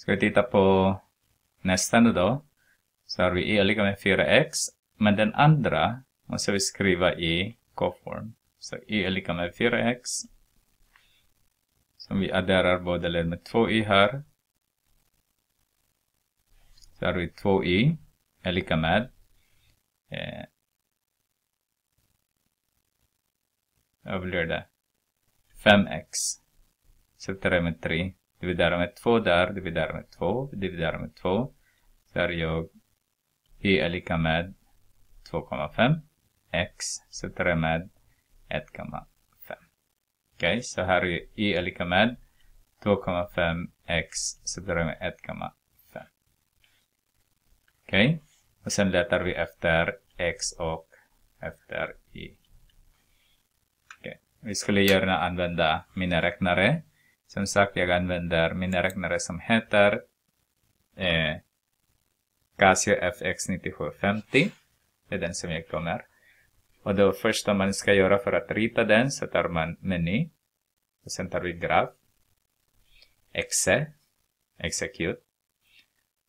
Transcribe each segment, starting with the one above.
Ska vi titta på nästa nu då. Så har vi e är lika med 4x. Men den andra måste vi skriva i k-form. Så e är lika med 4x. Som vi adderar båda led med 2i här. Så har vi 2i är lika med eh, vad blir det? 5x. Så 3 med 3. Dividerar med 2 där, dividerar med 2, dividerar med 2. Så har jag y är lika med 2,5. x sätter jag med 1,5. Okej, okay, så här är y är lika med 2,5 x sätter jag med 1,5. Okej, okay. och sen letar vi efter x och efter y. Okay. Vi skulle gärna använda mina räknare som sagt, jag använder mina räknare som heter eh, Casio FX9750. Det är den som jag kommer. Och det första man ska göra för att rita den så tar man meny. Och sen tar vi graf. Exe. Execute.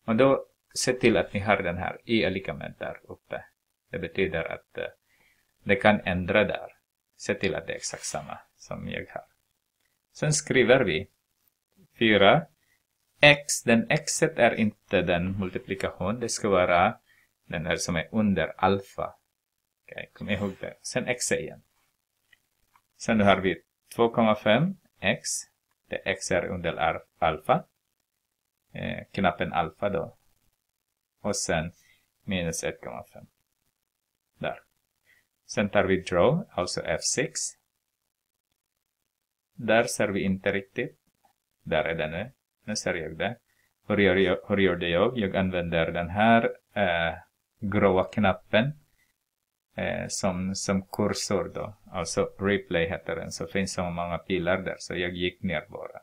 Och då se till att ni har den här i lika med där uppe. Det betyder att uh, det kan ändra där. Se till att det är exakt samma som jag har. Sen skriver vi 4. X, den x är inte den multiplikation, det ska vara den här som är under alfa. Okay, kom ihåg det. Sen x igen. Sen har vi 2,5 x. Det x är under alfa. Eh, knappen alfa då. Och sen minus 1,5. Där. Sen tar vi draw, alltså F6. Där ser vi inte riktigt. Där är den. Nu ser jag det. Hur gör, jag, hur gör det jag? Jag använder den här eh, gråa knappen eh, som, som kursor då. Alltså replay heter den. Så finns så många pilar där. Så jag gick ner bara.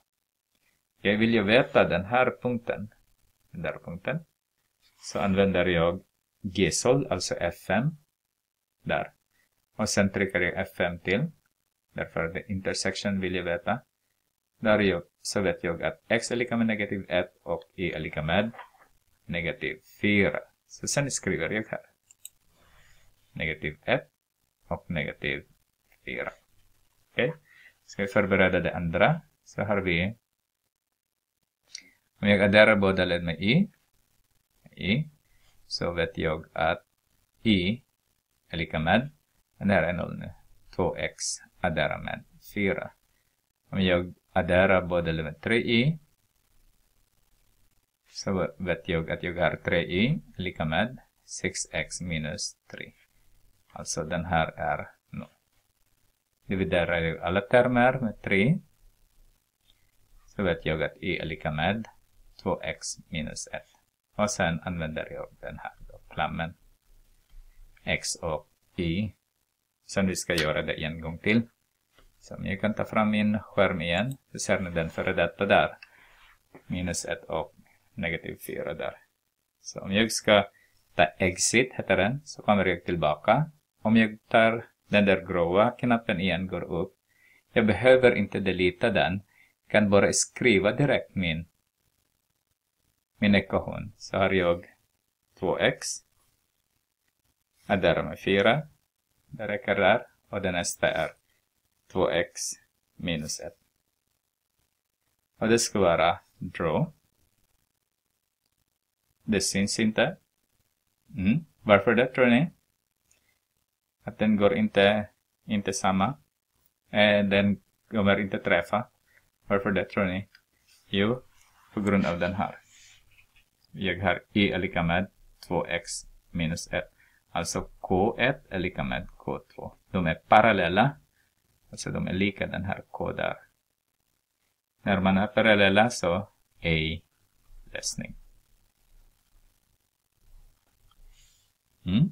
Jag vill ju veta den här punkten. Den där punkten. Så använder jag G-sol, alltså F5. Där. Och sen trycker jag F5 till. Därför the intersection vill jag veta. Där jag, så vet jag att x är lika med negativ 1 och y är lika med negativ 4. Så sen skriver jag här. Negativ 1 och negativ 4. Okej. Okay. Ska vi förbereda det andra. Så har vi om jag adderar båda led med y, y, så vet jag att y är lika med, den här är 0 nu, 2x addera med 4. Om jag adderar båda med 3i så vet jag att jag har 3i lika med 6x minus 3. Alltså den här är 0. Dividerar jag alla termer med 3 så vet jag att i är lika med 2x minus 1. Och sen använder jag den här då, klammen x och i Sen vi ska göra det en gång till. Så jag kan ta fram min skärm igen, så ser ni den före detta där. Minus 1 och negativ 4 där. Så om jag ska ta exit, heter den, så kommer jag tillbaka. Om jag tar den där gråa knappen igen, går upp. Jag behöver inte delita den. Jag kan bara skriva direkt min, min ekvation. Så har jag 2x. Adderar med 4. Det räcker där. Och den nästa är 2x minus 1. Och det ska vara draw. Det syns inte. Mm. Varför det tror ni? Att den går inte, inte samma. Eh, den kommer inte träffa. Varför det tror ni? Jo, på grund av den här. Jag har y är lika med 2x minus 1. Alltså K1 är lika med K2. De är parallella. Alltså de är lika den här K där. När man är parallella så är lösning. Mm.